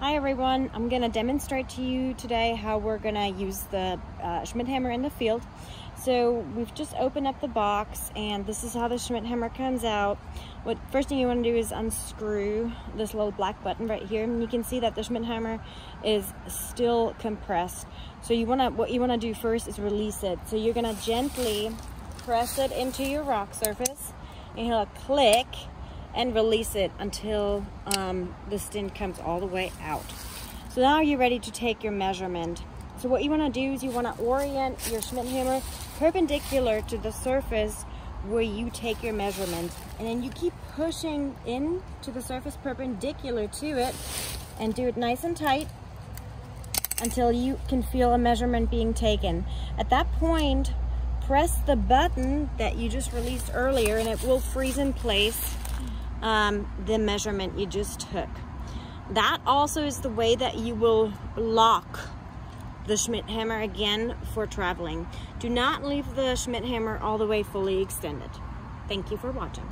Hi everyone, I'm going to demonstrate to you today how we're going to use the uh, Schmidt hammer in the field. So we've just opened up the box and this is how the Schmidt hammer comes out. What first thing you want to do is unscrew this little black button right here and you can see that the Schmidt hammer is still compressed. So you want to what you want to do first is release it. So you're going to gently press it into your rock surface and he'll click and release it until um, the stint comes all the way out. So now you're ready to take your measurement. So what you want to do is you want to orient your Schmidt hammer perpendicular to the surface where you take your measurement. And then you keep pushing in to the surface perpendicular to it and do it nice and tight until you can feel a measurement being taken. At that point, press the button that you just released earlier and it will freeze in place um, the measurement you just took. That also is the way that you will lock the Schmidt hammer again for traveling. Do not leave the Schmidt hammer all the way fully extended. Thank you for watching.